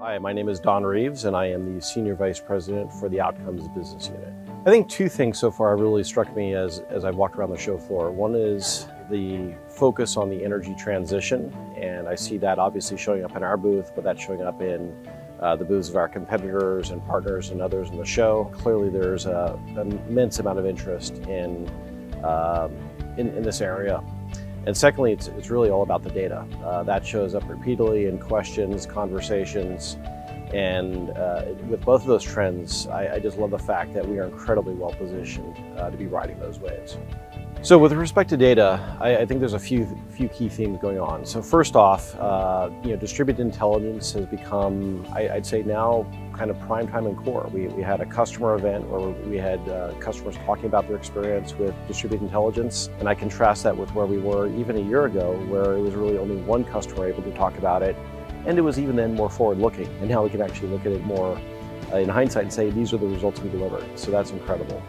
Hi, my name is Don Reeves, and I am the Senior Vice President for the Outcomes Business Unit. I think two things so far really struck me as, as I've walked around the show floor. One is the focus on the energy transition, and I see that obviously showing up in our booth, but that's showing up in uh, the booths of our competitors and partners and others in the show. Clearly, there's a, an immense amount of interest in, um, in, in this area. And secondly, it's, it's really all about the data. Uh, that shows up repeatedly in questions, conversations, and uh, with both of those trends, I, I, just love the fact that we are incredibly well positioned uh, to be riding those waves. So with respect to data, I, I, think there's a few few key themes going on. So first off, uh, you know, distributed intelligence has become, I, would say now, kind of prime time and core. We, we had a customer event where we had uh, customers talking about their experience with distributed intelligence, and I contrast that with where we were even a year ago, where it was really only one customer able to talk about it, and it was even then more forward-looking. And now we can actually look at it more uh, in hindsight and say these are the results we delivered. So that's incredible.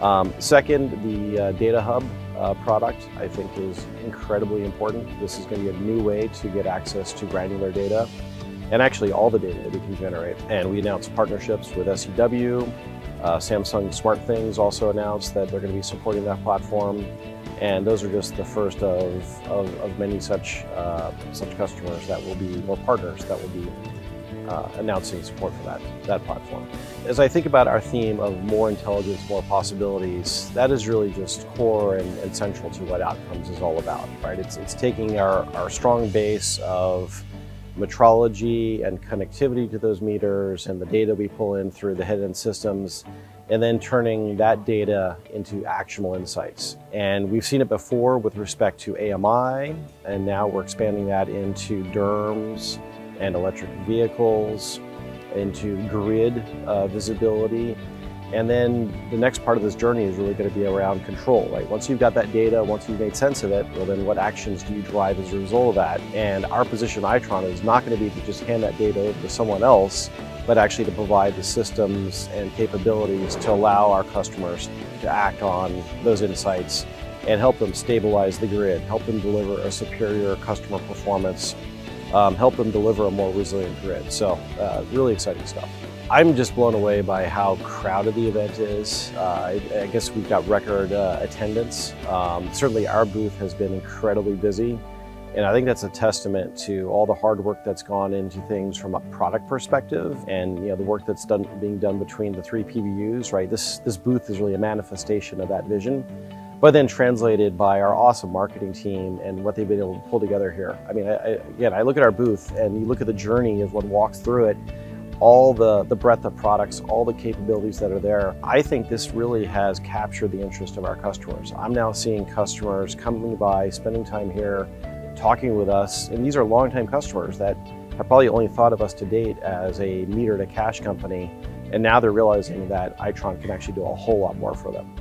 Um, second, the uh, Data Hub uh, product I think is incredibly important. This is going to be a new way to get access to granular data and actually all the data that we can generate. And we announced partnerships with SEW, uh, Samsung SmartThings also announced that they're going to be supporting that platform. And those are just the first of, of, of many such, uh, such customers that will be, or partners that will be uh, announcing support for that, that platform. As I think about our theme of more intelligence, more possibilities, that is really just core and, and central to what Outcomes is all about, right? It's, it's taking our, our strong base of metrology and connectivity to those meters and the data we pull in through the head-end systems and then turning that data into actionable insights. And we've seen it before with respect to AMI, and now we're expanding that into DERMS, and electric vehicles, into grid uh, visibility. And then the next part of this journey is really going to be around control, right? Once you've got that data, once you've made sense of it, well then what actions do you drive as a result of that? And our position at Itron is not going to be to just hand that data over to someone else, but actually to provide the systems and capabilities to allow our customers to act on those insights and help them stabilize the grid, help them deliver a superior customer performance um, help them deliver a more resilient grid. So uh, really exciting stuff. I'm just blown away by how crowded the event is. Uh, I, I, guess we've got record uh, attendance. Um, certainly our booth has been incredibly busy. And I think that's a testament to all the hard work that's gone into things from a product perspective and you know the work that's done being done between the three PBUs, right? This this booth is really a manifestation of that vision but then translated by our awesome marketing team and what they've been able to pull together here. I mean, I, I, again, I look at our booth and you look at the journey as one walks through it, all the, the breadth of products, all the capabilities that are there. I think this really has captured the interest of our customers. I'm now seeing customers coming by, spending time here, talking with us, and these are longtime customers that have probably only thought of us to date as a meter to cash company, and now they're realizing that Itron can actually do a whole lot more for them.